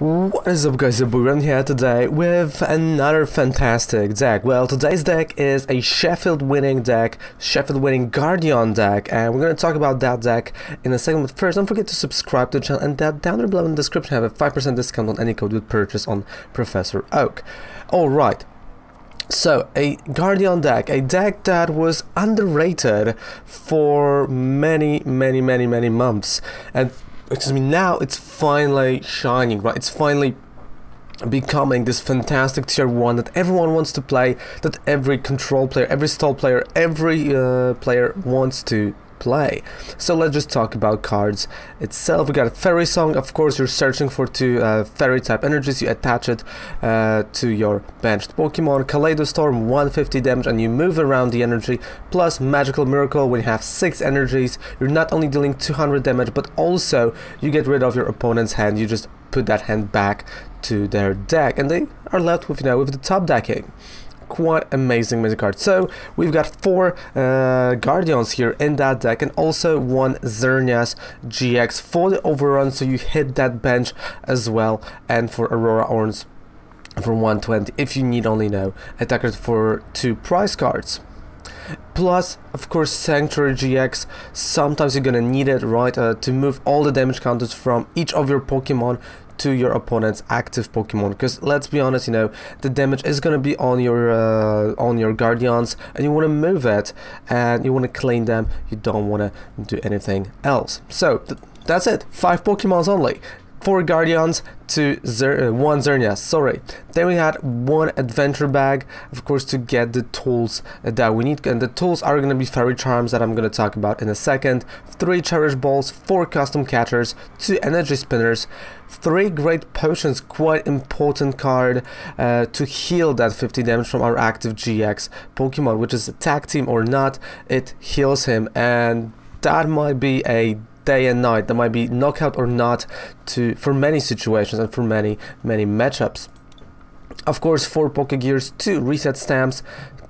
What is up guys, Buran here today with another fantastic deck. Well, today's deck is a Sheffield winning deck, Sheffield winning Gardevoir deck, and we're going to talk about that deck in a second. But first, don't forget to subscribe to the channel and that down below in the description I have a 5% discount on any code you purchase on Professor Oak. Alright, so, a Gardevoir deck, a deck that was underrated for many, many, many, many months. And excuse me, now it's finally shining, right? It's finally becoming this fantastic tier 1 that everyone wants to play, that every control player, every stall player, every uh, player wants to play. So let's just talk about cards itself. We got a Fairy Song, of course you're searching for two uh, Fairy type energies, you attach it uh, to your benched Pokemon. Kaleido Storm, 150 damage and you move around the energy, plus Magical Miracle when you have 6 energies, you're not only dealing 200 damage but also you get rid of your opponent's hand, you just put that hand back to their deck and they are left with you know with the top decking quite amazing magic card. So we've got four uh, Gardevoirs here in that deck and also one Xerneas GX for the overrun so you hit that bench as well and for Aurora Gain for 120 if you need only know attackers for two prize cards. Plus, of course, Sanctuary GX, sometimes you're gonna need it, right, uh, to move all the damage counters from each of your Pokemon to your opponent's active Pokemon because let's be honest you know the damage is gonna be on your uh, on your Gardevoirs and you want to move it and you want to clean them you don't want to do anything else so th that's it five Pokemons only four Gardevoirs to Zer uh, one Xerneas, sorry. Then we had one adventure bag, of course, to get the tools that we need. And the tools are going to be fairy charms that I'm going to talk about in a second. Three cherish balls, four custom catchers, two energy spinners, three great potions, quite important card uh, to heal that 50 damage from our active GX Pokemon, which is tag team or not, it heals him. And that might be a day and night. That might be knockout or not to for many situations and for many many matchups. Of course, four Pokegears, two reset stamps,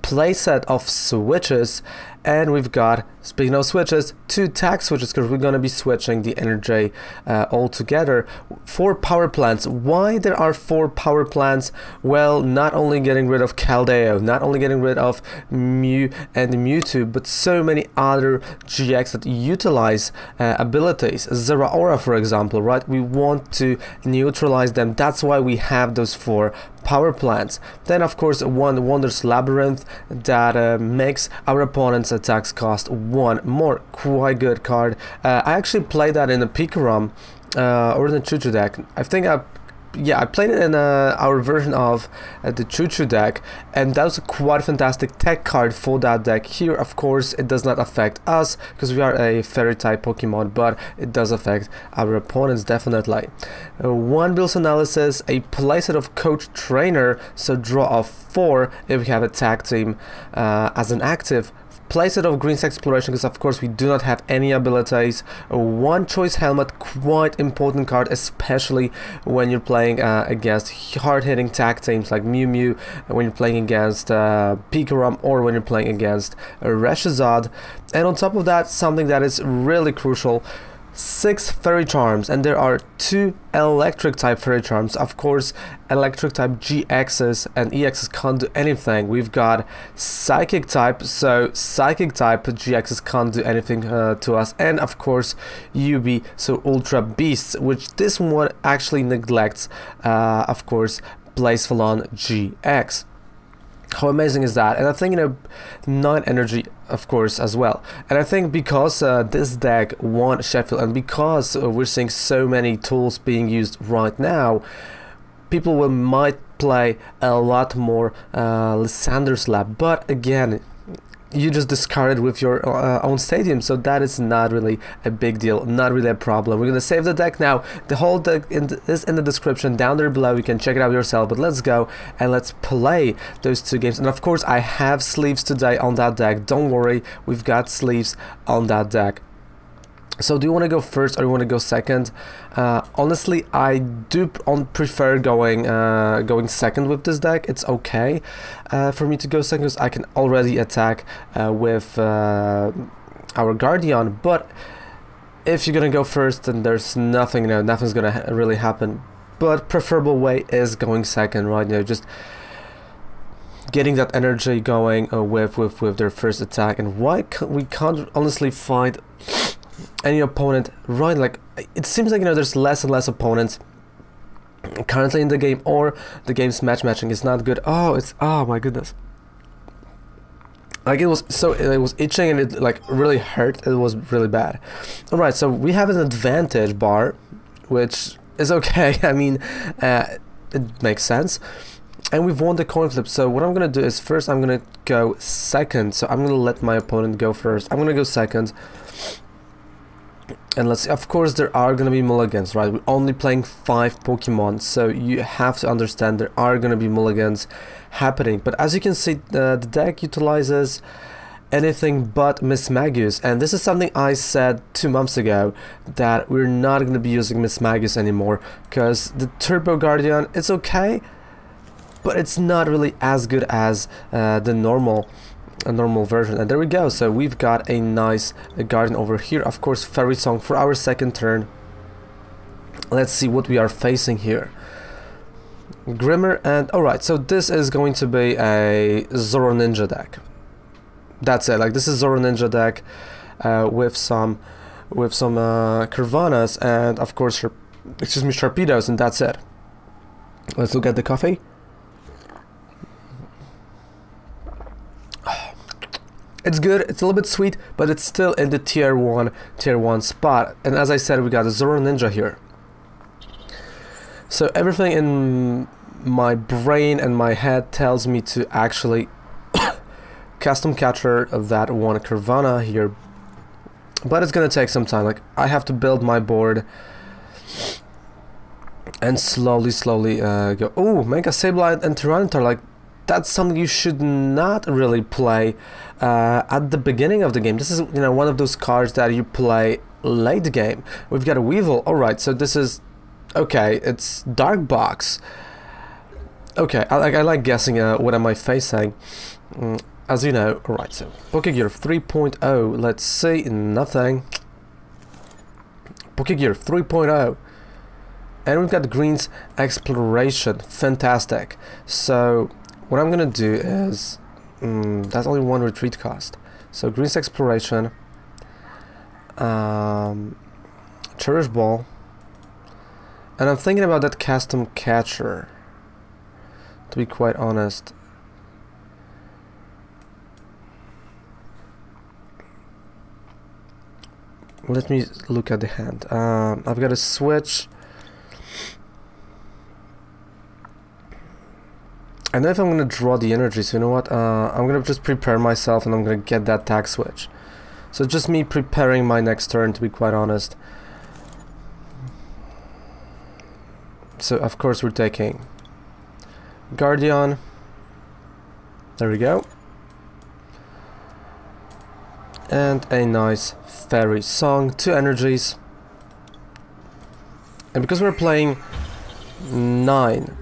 playset of switches, and we've got, speaking of switches, two tag switches because we're going to be switching the energy uh, all together. Four power plants. Why there are four power plants? Well, not only getting rid of Keldeo, not only getting rid of Mew and Mewtwo, but so many other GX that utilize uh, abilities. Zeraora, for example, right? We want to neutralize them. That's why we have those four power plants. Then, of course, one Wondrous Labyrinth that uh, makes our opponents attacks cost one more. Quite good card. Uh, I actually played that in the Pikarom uh, or in the Choo-Choo deck. I think I yeah, I played it in uh, our version of uh, the Choo Choo deck, and that was a quite fantastic tech card for that deck. Here, of course, it does not affect us because we are a fairy type Pokemon, but it does affect our opponents definitely. Uh, one Bill's Analysis, a playset of Coach Trainer, so draw off four if we have a tag team uh, as an active Playset of Green's Exploration because of course we do not have any abilities. One choice helmet, quite important card, especially when you're playing uh, against hard hitting tag teams like Mew Mew, when you're playing against uh, Pikarom or when you're playing against uh, ReshiZard. And on top of that, something that is really crucial six fairy charms and there are two electric type fairy charms. Of course electric type gx's and ex's can't do anything. We've got psychic type so psychic type gx's can't do anything uh, to us. And of course ub so ultra beasts which this one actually neglects uh, of course Blacephalon gx how amazing is that? And i think you know nine energy of course as well. And i think because uh, this deck won sheffield and because uh, we're seeing so many tools being used right now people will might play a lot more uh, Lysandre's Lab. But again you just discard it with your uh, own stadium so that is not really a big deal not really a problem. We're gonna save the deck now. The whole deck in the, is in the description down there below you can check it out yourself but let's go and let's play those two games. And of course I have sleeves today on that deck. Don't worry we've got sleeves on that deck so do you want to go first or you want to go second? Uh, honestly, I do on prefer going uh, going second with this deck. It's okay uh, for me to go second because I can already attack uh, with uh, our Gardevoir. But if you're gonna go first, then there's nothing, you know, nothing's gonna ha really happen but preferable way is going second, right? You know, just getting that energy going uh, with with with their first attack. And why we can't honestly find any opponent right? Like it seems like you know there's less and less opponents currently in the game, or the game's match matching is not good. Oh, it's oh my goodness. Like it was so it was itching and it like really hurt. It was really bad. All right, so we have an advantage bar, which is okay. I mean, uh, it makes sense. And we've won the coin flip. So what I'm gonna do is first I'm gonna go second. So I'm gonna let my opponent go first. I'm gonna go second. And let's see, of course there are gonna be mulligans, right? We're only playing five Pokemon, so you have to understand there are gonna be mulligans happening. But as you can see, the deck utilizes anything but Mismagius and this is something I said two months ago that we're not to be using Mismagius anymore because the Turbo Gardevoir it's okay but it's not really as good as uh, the normal a normal version. And there we go. So we've got a nice Gardevoir over here. Of course fairy song for our second turn. Let's see what we are facing here. Grimer and alright so this is going to be a Zoro Ninja deck. That's it. Like this is Zoro Ninja deck uh, with some with some uh, Carvanhas and of course excuse me Sharpedos and that's it. Let's look at the coffee it's good it's a little bit sweet but it's still in the tier 1 tier 1 spot. And as I said we got a Zoro Ninja here. So everything in my brain and my head tells me to actually custom catcher of that one Carvanha here. But it's gonna take some time. Like I have to build my board and slowly slowly uh, go. Oh Mega Sableye and Tyranitar like that's something you should not really play uh, at the beginning of the game this is you know one of those cards that you play late game we've got a Weavile. alright so this is okay it's Dark Box okay I, I like guessing uh, what am I facing mm, as you know, alright, so Pokegear 3.0, let's see, nothing. Pokegear 3.0. And we've got Green's Exploration, fantastic. So, what I'm gonna do is, um, that's only one retreat cost. So, Green's Exploration, um, Cherish Ball, and I'm thinking about that custom catcher, to be quite honest. let me look at the hand. Um, I've got a switch. I know if I'm gonna draw the energy, so you know what? Uh, I'm gonna just prepare myself and I'm gonna get that tag switch. So just me preparing my next turn, to be quite honest. So of course we're taking Gardevoir. There we go and a nice fairy song, two energies. And because we're playing nine,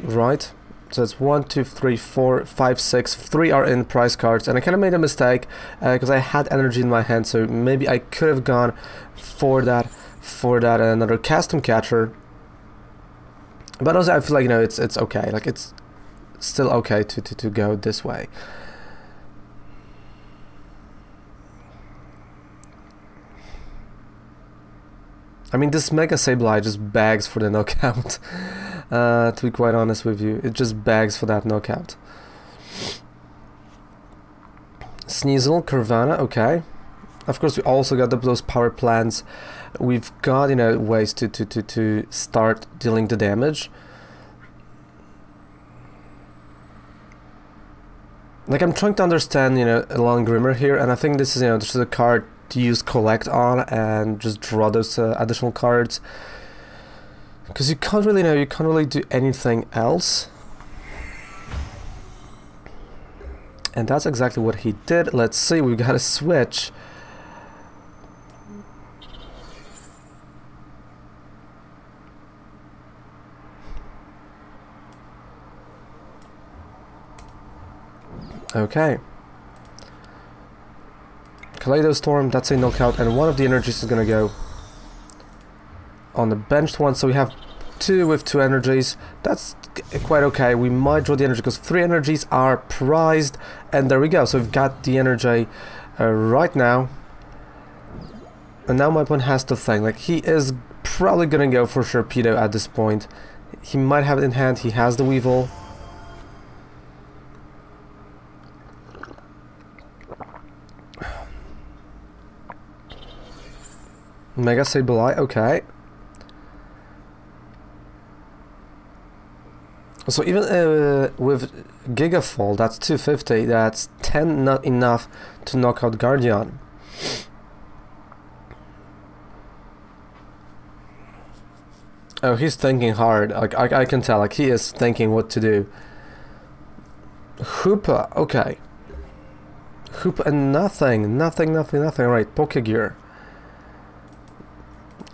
right? So it's one, two, three, four, five, six. Three are in prize cards, and I kind of made a mistake because uh, I had energy in my hand. So maybe I could have gone for that, for that another custom catcher. But also, I feel like you know it's it's okay. Like it's still okay to to to go this way. I mean, this Mega Sableye just begs for the knockout. uh, to be quite honest with you, it just begs for that knockout. Sneasel, Carvanha, okay. Of course, we also got those power plants. We've got, you know, ways to, to, to, to start dealing the damage. Like, I'm trying to understand, you know, Alolan Grimer here, and I think this is, you know, this is a card to use collect on and just draw those uh, additional cards because you can't really know you can't really do anything else. And that's exactly what he did. Let's see we got a switch. Okay. Kaleido Storm, that's a knockout, and one of the energies is gonna go on the benched one, so we have two with two energies. That's quite okay. We might draw the energy because three energies are prized. And there we go. So we've got the energy uh, right now. And now my opponent has to think. Like, he is probably to go for Sharpedo at this point. He might have it in hand. He has the Weavile. Mega Sableye, okay. So even uh, with Gigafall, that's 250, that's 10 not enough to knock out Gardevoir. Oh, he's thinking hard. Like I, I can tell. Like he is thinking what to do. Hoopa, okay. Hoopa and nothing, nothing, nothing, nothing. Right, Pokegear.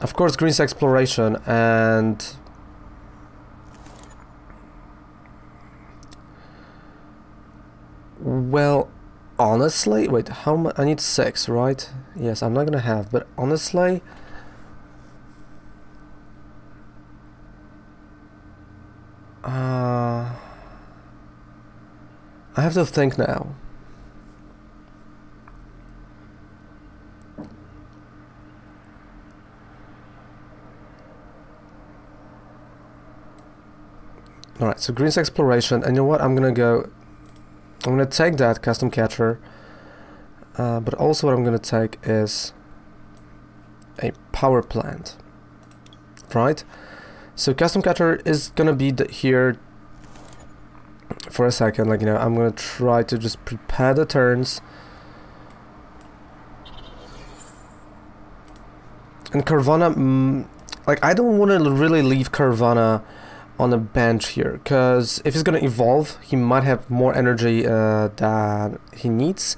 Of course, Green's exploration and well, honestly, wait, how much? I need six, right? Yes, I'm not gonna have, but honestly, uh, I have to think now. Alright, so Green's Exploration, and you know what, I'm gonna go... I'm gonna take that Custom Catcher, uh, but also what I'm gonna take is a Power Plant, right? So Custom Catcher is gonna be here for a second, like, you know, I'm gonna try to just prepare the turns. And Carvanha, mm, like, I don't want to really leave Carvanha on a bench here because if he's gonna evolve he might have more energy uh, than he needs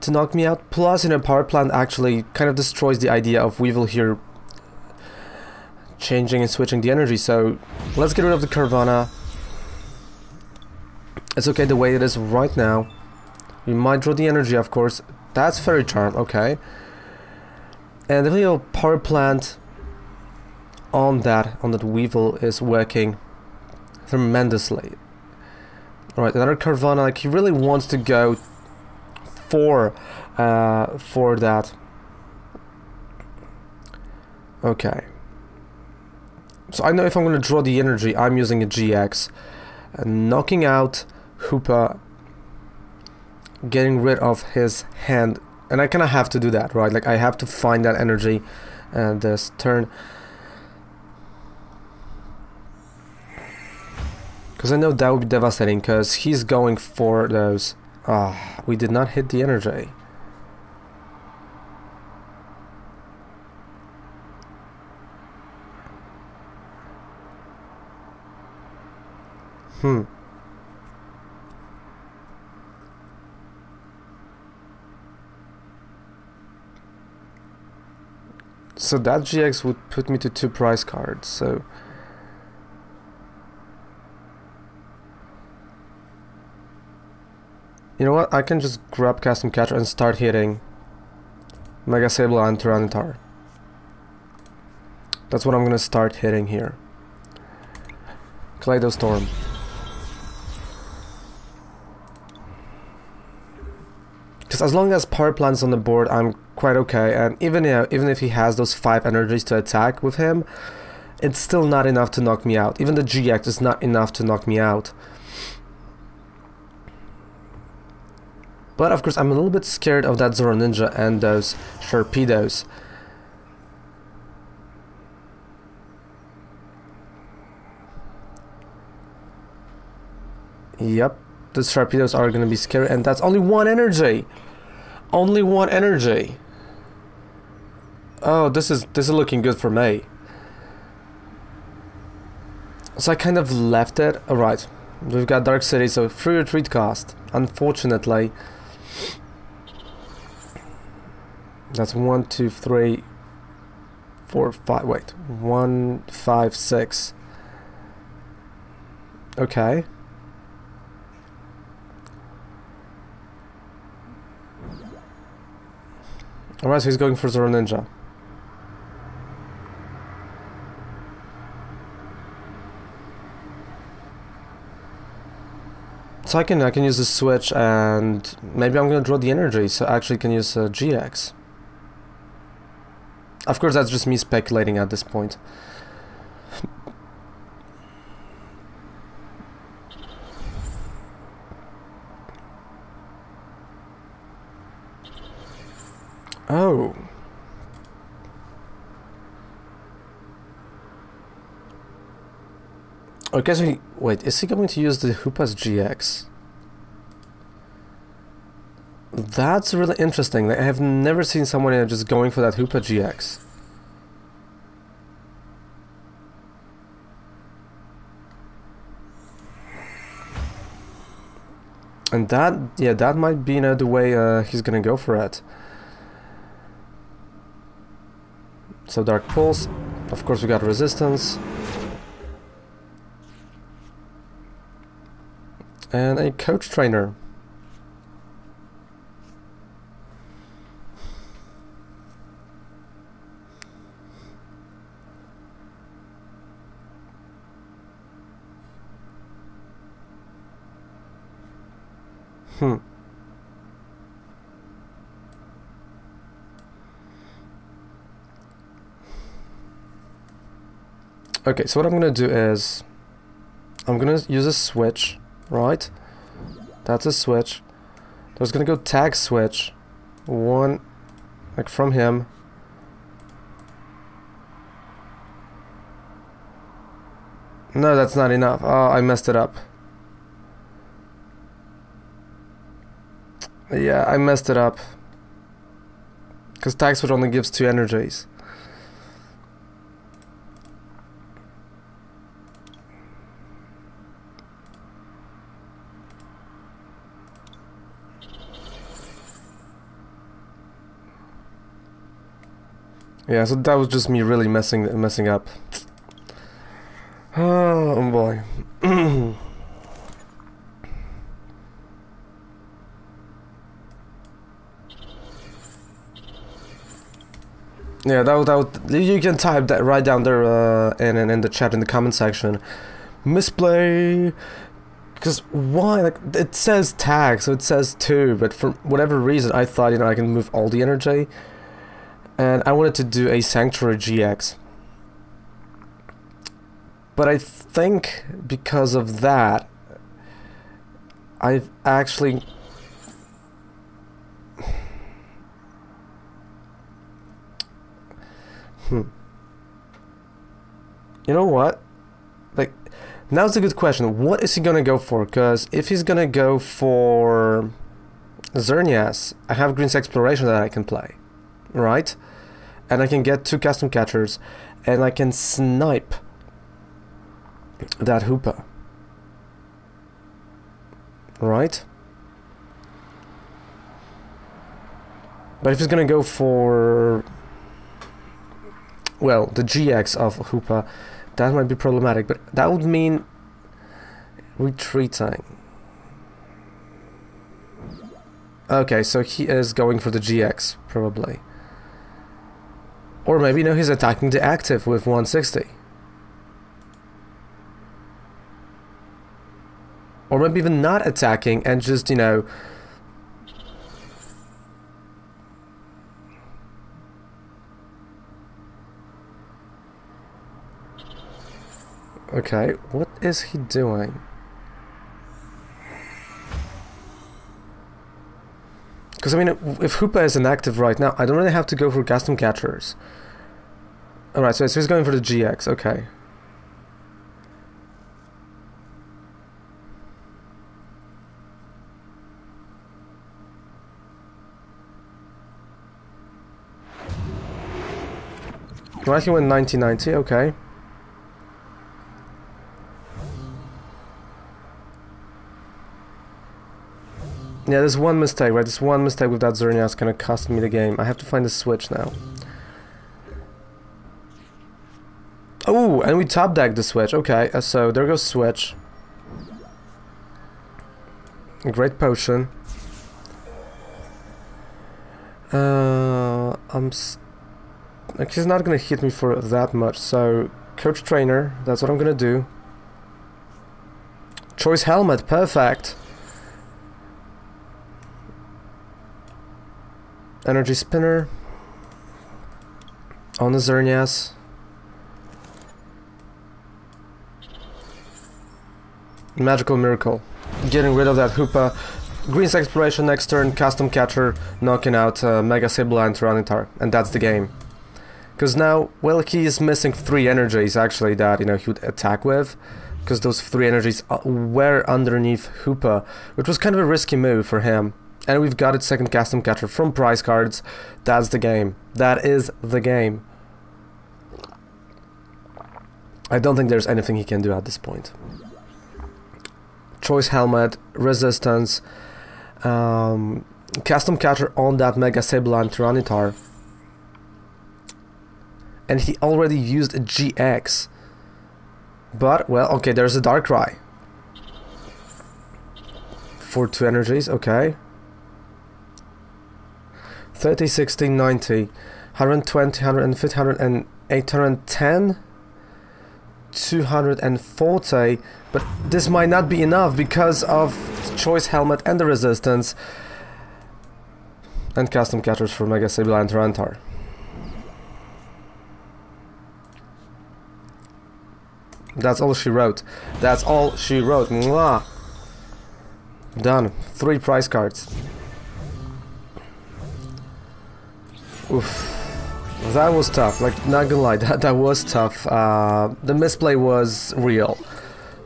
to knock me out. Plus you know power plant actually kind of destroys the idea of Weavile here changing and switching the energy. So let's get rid of the Carvanha it's okay the way it is right now. We might draw the energy of course. That's Fairy Charm okay. And the little power plant on that on that Weavile is working tremendously. Alright, another Carvanha, like he really wants to go for uh, for that. Okay. So I know if I'm going to draw the energy, I'm using a GX. And knocking out Hoopa, getting rid of his hand. And I kind of have to do that, right? Like I have to find that energy and this turn. Because I know that would be devastating, because he's going for those... Ah, oh, we did not hit the energy. Hmm. So that GX would put me to two prize cards, so... You know what? I can just grab Custom Catcher and start hitting Mega Sable and Tyranitar. That's what I'm gonna start hitting here. Kaleido Storm. Because as long as power plant's on the board, I'm quite okay. And even you know, even if he has those five energies to attack with him, it's still not enough to knock me out. Even the GX is not enough to knock me out. But of course I'm a little bit scared of that Zoro Ninja and those Sharpedos. Yep, the Sharpedos are gonna be scary and that's only one energy! Only one energy! Oh, this is this is looking good for me. So I kind of left it. Alright, we've got Dark City, so free retreat cost. Unfortunately, That's one, two, three, four, five. Wait, one, five, six. Okay. Alright, so he's going for Zoro Ninja. So I can I can use the switch and maybe I'm gonna draw the energy so I actually can use uh, a GX. Of course that's just me speculating at this point. Oh. Okay, so he, wait, is he going to use the Hoopa's GX? That's really interesting. I have never seen someone just going for that Hoopa GX. And that, yeah, that might be you know, the way uh, he's gonna go for it. So Dark Pulse, of course we got Resistance. And a Coach Trainer. Hmm. Okay, so what I'm gonna do is I'm gonna use a switch, right? That's a switch. There's gonna go tag switch. One like from him. No, that's not enough. Oh, I messed it up. Yeah, I messed it up. Because tag switch only gives two energies. Yeah, so that was just me really messing messing up. Oh boy. yeah, that that would, you can type that right down there uh, in, in the chat in the comment section. Misplay because why like it says tag so it says two but for whatever reason I thought you know I can move all the energy and I wanted to do a Sanctuary GX. But I think because of that, I've actually... Hmm. You know what? Like, now's a good question. What is he gonna go for? Because if he's gonna go for Xerneas, I have Green's Exploration that I can play, right? And I can get two custom catchers and I can snipe that Hoopa. Right? But if he's gonna go for well, the GX of Hoopa, that might be problematic, but that would mean retreating. Okay, so he is going for the GX, probably. Or maybe, know, he's attacking the active with 160. Or maybe even not attacking and just, you know... Okay, what is he doing? Because, I mean, if Hoopa is inactive right now, I don't really have to go for custom catchers. Alright, so, so he's going for the GX, okay. Right, he went 1990, okay. Yeah, there's one mistake, right? There's one mistake with that Xerneas gonna cost me the game. I have to find the switch now. Oh, and we top deck the switch. Okay, uh, so there goes switch. Great potion. Uh, I'm. Like, he's not gonna hit me for that much. So, coach trainer. That's what I'm gonna do. Choice helmet. Perfect. Energy Spinner. On the Xerneas. Magical Miracle. Getting rid of that Hoopa. Green's Exploration next turn, Custom Catcher, knocking out uh, Mega Sableye and Tyranitar. And that's the game. Because now, well, he is missing three energies actually that, you know, he would attack with. Because those three energies uh, were underneath Hoopa, which was kind of a risky move for him. And we've got its second custom catcher from prize cards. That's the game. That is the game. I don't think there's anything he can do at this point. Choice Helmet, Resistance, um, Custom Catcher on that Mega Sableye Tyranitar and he already used a GX. But, well, okay, there's a Darkrai. For two energies, okay. 30, 60, 90, 120, 150, 100, 810, 240, but this might not be enough because of Choice Helmet and the Resistance and Custom Catchers for Mega Sableye and Tyranitar. That's all she wrote. That's all she wrote. Mwah. Done. Three prize cards. Oof. That was tough. Like, not gonna lie, that, that was tough. Uh, the misplay was real.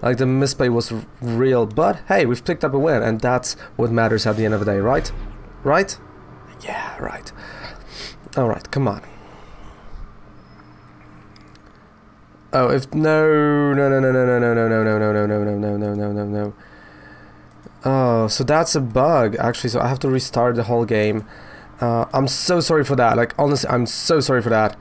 Like, the misplay was real. But, hey, we've picked up a win, and that's what matters at the end of the day, right? Right? Yeah, right. Alright, come on. Oh, if no, no, no, no, no, no, no, no, no, no, no, no, no, no, no, no, no, no. Oh, so that's a bug actually. So I have to restart the whole game. Uh, I'm so sorry for that. Like honestly, I'm so sorry for that.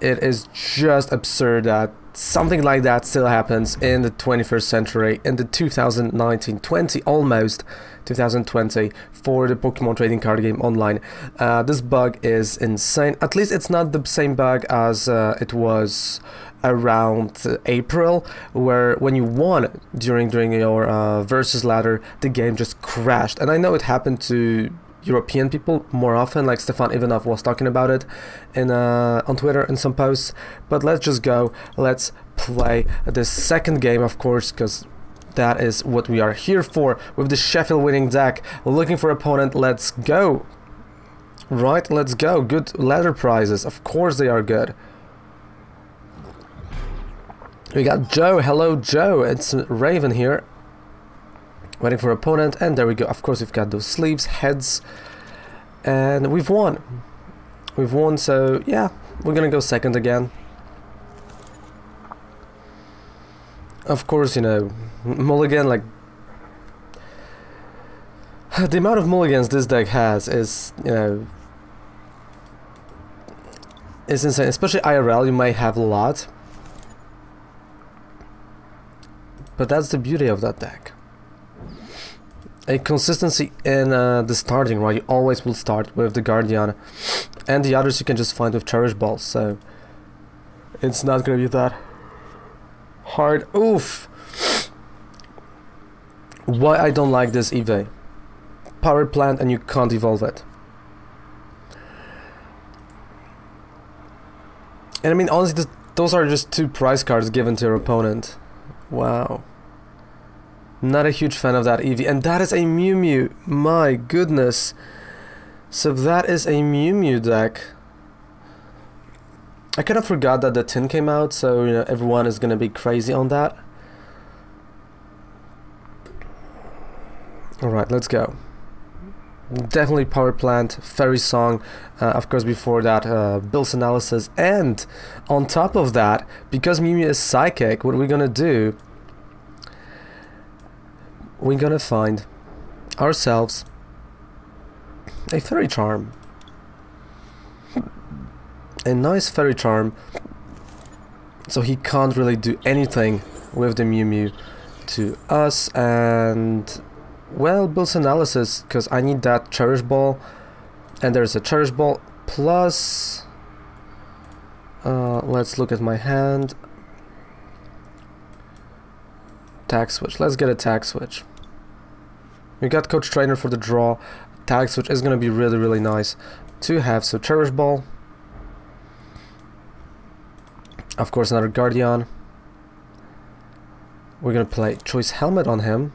It is just absurd that something like that still happens in the 21st century, in the 2019, 20 almost 2020 for the Pokemon trading card game online. Uh, this bug is insane. At least it's not the same bug as uh, it was around April, where when you won during during your uh, versus ladder, the game just crashed. And I know it happened to European people more often, like Stefan Ivanov was talking about it in uh, on Twitter in some posts. But let's just go. Let's play the second game, of course, because that is what we are here for with the Sheffield winning deck. Looking for opponent. Let's go. Right, let's go. Good ladder prizes. Of course they are good. We got Joe. Hello, Joe. It's Raven here. Waiting for opponent. And there we go. Of course, we've got those sleeves, heads. And we've won. We've won, so yeah. We're gonna go second again. Of course, you know, mulligan, like... The amount of mulligans this deck has is, you know... Is insane. Especially IRL, you might have a lot. But that's the beauty of that deck. A consistency in uh, the starting, right? You always will start with the Gardevoir. And the others you can just find with Cherish Balls, so... It's not gonna be that hard. Oof! Why I don't like this Eevee. Power plant and you can't evolve it. And I mean, honestly, those are just two prize cards given to your opponent. Wow. Not a huge fan of that Eevee. And that is a Mew Mew. My goodness. So that is a Mew Mew deck. I kind of forgot that the tin came out, so you know everyone is gonna be crazy on that. Alright, let's go. Definitely Power Plant, Fairy Song, uh, of course before that uh, Bill's Analysis, and on top of that, because Mew Mew is Psychic, what we're gonna do we're gonna find ourselves a fairy charm. A nice fairy charm. So he can't really do anything with the Mew Mew to us and well Bill's analysis because I need that cherish ball and there's a cherish ball plus uh, let's look at my hand Tag switch. Let's get a tag switch. We got coach trainer for the draw. Tag switch is gonna be really really nice. to have. So Cherish Ball. Of course, another Gardevoir. We're gonna play Choice Helmet on him.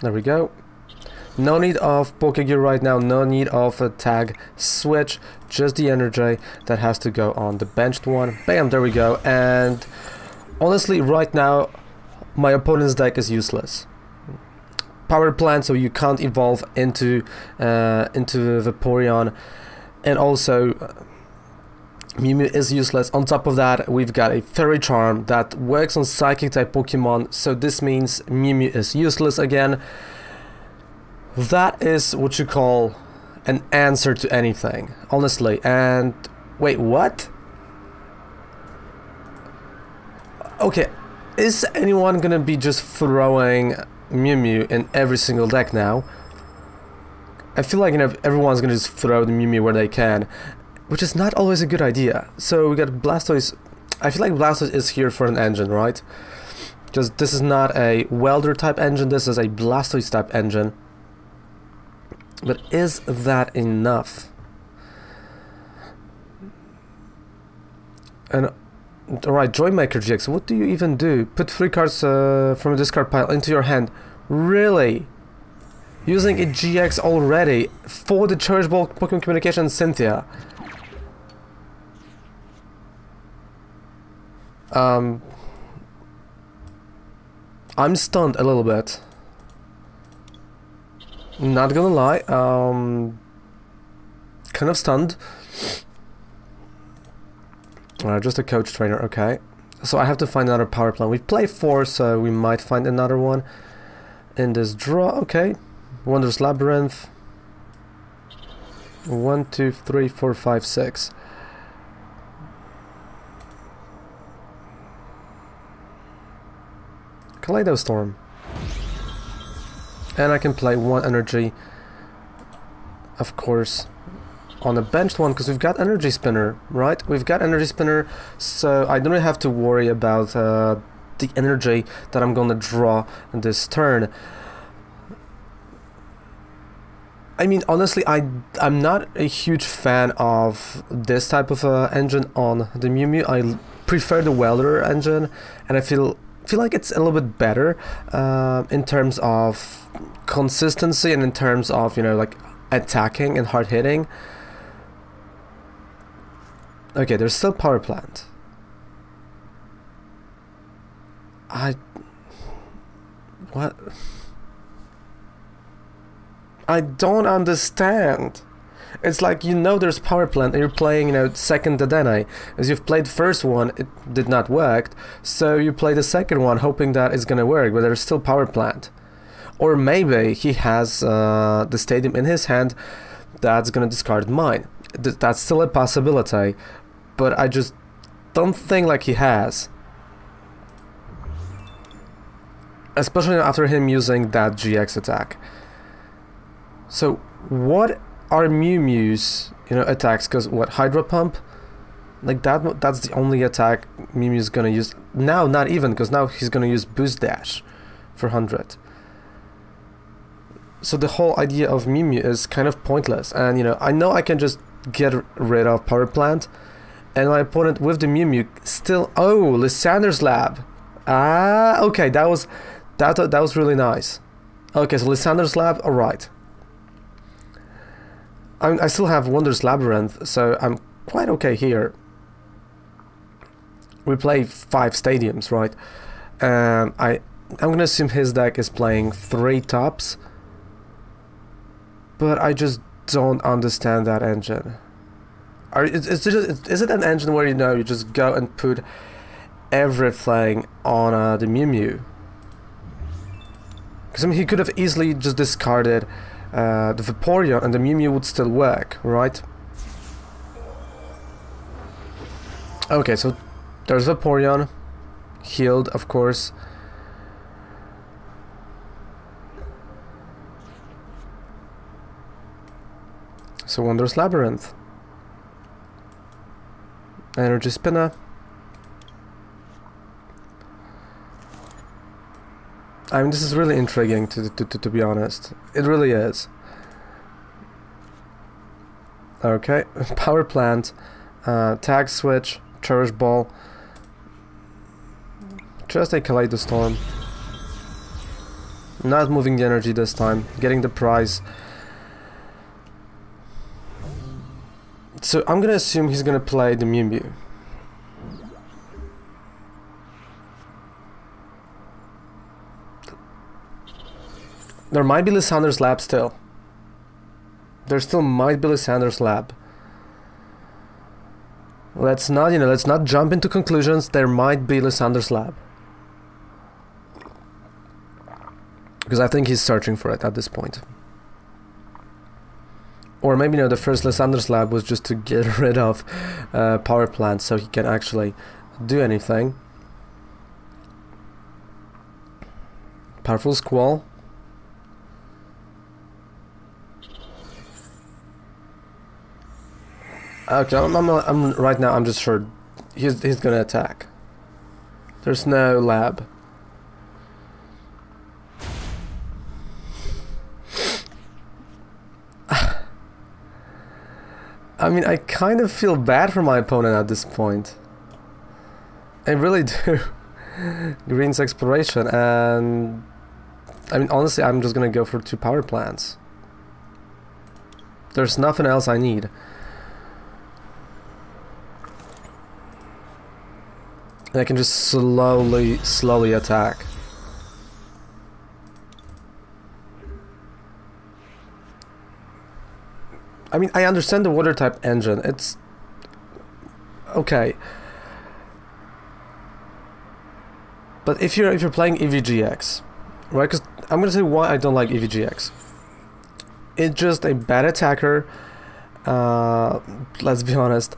There we go. No need of Pokegear right now, no need of a tag switch, just the energy that has to go on the benched one. Bam, there we go. And honestly, right now, my opponent's deck is useless. Power plant, so you can't evolve into uh, into Vaporeon, and also Mew Mew is useless. On top of that, we've got a Fairy Charm that works on Psychic type Pokemon, so this means Mew is useless again. That is what you call an answer to anything, honestly. And wait, what? Okay, is anyone gonna be just throwing Mew Mew in every single deck now? I feel like you know everyone's gonna just throw the Mew Mew where they can which is not always a good idea. So we got Blastoise. I feel like Blastoise is here for an engine, right? Because this is not a welder type engine, this is a Blastoise type engine. But is that enough? And alright, Joymaker GX, what do you even do? Put three cards uh, from a discard pile into your hand. Really? Using a GX already for the Cherish Ball Pokemon Communication Cynthia. Um, I'm stunned a little bit. Not gonna lie, um, kind of stunned. Alright, just a coach trainer, okay. So I have to find another power plant. We've played four, so we might find another one in this draw. Okay, Wondrous Labyrinth. One, two, three, four, five, six. Kaleido Storm. And I can play one energy, of course, on the benched one, because we've got Energy Spinner, right? We've got Energy Spinner, so I don't really have to worry about uh, the energy that I'm going to draw in this turn. I mean, honestly, I, I'm not a huge fan of this type of uh, engine on the Mew Mew. I prefer the Welder engine, and I feel feel like it's a little bit better uh, in terms of consistency and in terms of you know like attacking and hard hitting. Okay, there's still power plant. I what? I don't understand. It's like you know there's power plant and you're playing, you know, second Dedenne. As you've played first one, it did not work, so you play the second one hoping that it's gonna work, but there's still power plant. Or maybe he has uh, the stadium in his hand that's gonna discard mine. Th that's still a possibility, but I just don't think like he has. Especially after him using that GX attack. So what are Mew Mew's, you know, attacks, because what, Hydro Pump? Like that, that's the only attack Mew Mew's gonna use. Now, not even, because now he's gonna use Boost Dash for 100. So the whole idea of Mew Mew is kind of pointless. And, you know, I know I can just get rid of Power Plant, and my opponent with the Mew Mew still... Oh, Lysandre's Lab! Ah, okay, that was... That, that was really nice. Okay, so Lysandre's Lab, alright. I, I still have Wondrous Labyrinth, so I'm quite okay here. We play five stadiums, right? Um, I I'm gonna assume his deck is playing three tops, but I just don't understand that engine. Are is, is, it, is it an engine where you know you just go and put everything on uh, the Mew Mew? Because I mean, he could have easily just discarded uh, the Vaporeon and the Mew Mew would still work, right? Okay, so there's Vaporeon, healed, of course. So Wondrous Labyrinth. Energy Spinner. I mean, this is really intriguing, to, to, to, to be honest. It really is. Okay, power plant, uh, tag switch, cherish ball. Just a Kaleido Storm. Not moving the energy this time, getting the prize. So I'm gonna assume he's gonna play the Mew Mew. There might be Lysandre's lab still. There still might be Lysandre's lab. Let's not, you know, let's not jump into conclusions. There might be Lysandre's lab. Because I think he's searching for it at this point. Or maybe, you know, the first Lysandre's lab was just to get rid of uh, power plants so he can actually do anything. Powerful Squall. Okay, I'm, I'm, I'm, right now. I'm just sure he's he's gonna attack. There's no lab. I mean, I kind of feel bad for my opponent at this point. I really do. Green's exploration, and I mean, honestly, I'm just gonna go for two power plants. There's nothing else I need. And I can just slowly, slowly attack. I mean, I understand the water type engine. It's okay. But if you're if you're playing Eevee GX, right? Because I'm gonna say why I don't like Eevee GX. It's just a bad attacker. Uh, let's be honest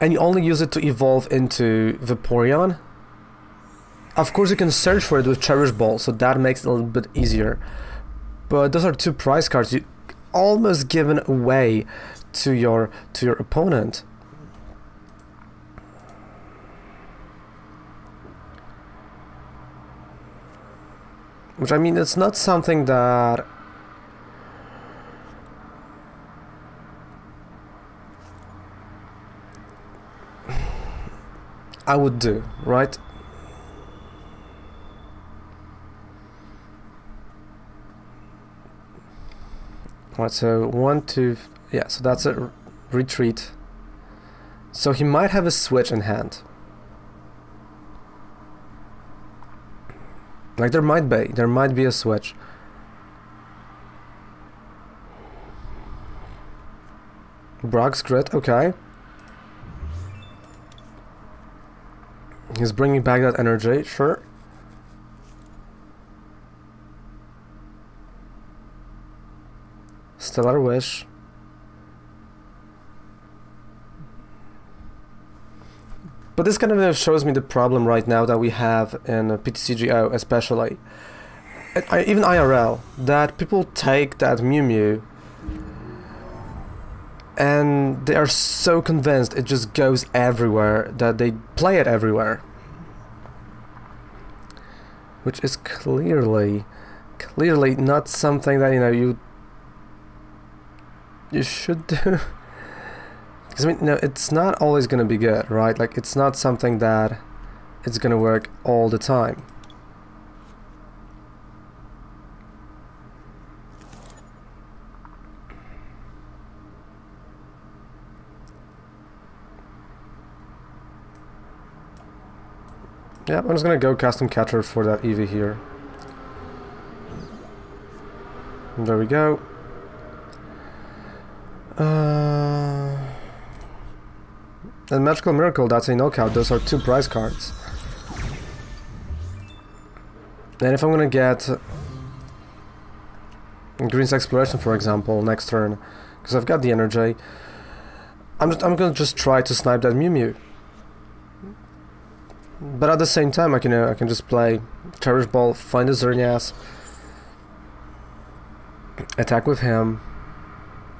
and you only use it to evolve into Vaporeon. Of course you can search for it with Cherish Ball, so that makes it a little bit easier. But those are two prize cards you almost given away to your to your opponent. Which I mean it's not something that I would do, right? Right, so one, two, yeah, so that's a retreat. So he might have a switch in hand. Like there might be, there might be a switch. Brock's grit, okay. He's bringing back that energy, sure. Stellar Wish. But this kind of shows me the problem right now that we have in PTCGO especially. Uh, I, even IRL, that people take that Mew Mew and they are so convinced it just goes everywhere that they play it everywhere which is clearly clearly not something that you know you you should do because I mean no it's not always gonna be good right like it's not something that it's gonna work all the time Yeah, I'm just gonna go custom catcher for that Eevee here. There we go. Uh, and Magical Miracle, that's a knockout. Those are two prize cards. And if I'm gonna get Green's Exploration, for example, next turn, because I've got the energy, I'm just, I'm gonna just try to snipe that Mew Mew. But at the same time, I can uh, I can just play Cherish Ball, find a Xerneas, attack with him.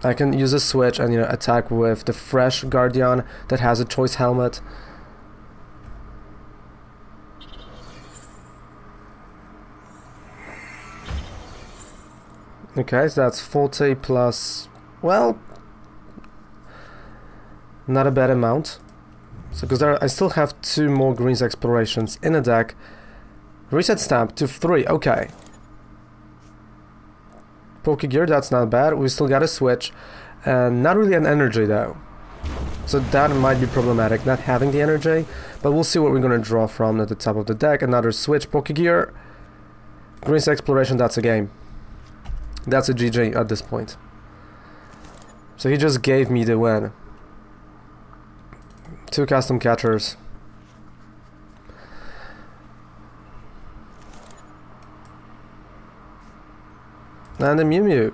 I can use a switch and you know attack with the fresh Gardevoir that has a choice helmet. Okay, so that's 40 plus, well, Not a bad amount. So, because I still have two more greens explorations in the deck. Reset stamp to three. Okay. Pokegear, that's not bad. We still got a switch. And not really an energy though. So that might be problematic, not having the energy. But we'll see what we're to draw from at the top of the deck. Another switch, Pokegear. Greens Exploration, that's a game. That's a GG at this point. So he just gave me the win. Two custom catchers. And a Mew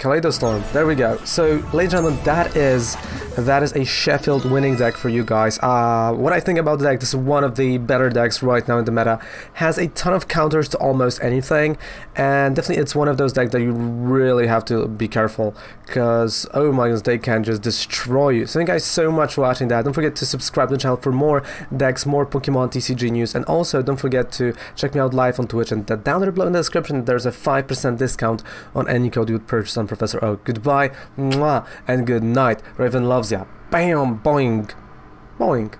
Kaleidostorm. There we go. So, ladies and gentlemen, that is that is a Sheffield winning deck for you guys. Uh, what I think about the deck, this is one of the better decks right now in the meta. Has a ton of counters to almost anything, and definitely it's one of those decks that you really have to be careful, because, oh my goodness, they can just destroy you. So thank you guys so much for watching that. Don't forget to subscribe to the channel for more decks, more Pokemon TCG news, and also don't forget to check me out live on Twitch, and down there below in the description there's a 5% discount on any code you would purchase on Professor Oak. Goodbye, mwah, and good night. Raven loves ya. Bam, boing, boing.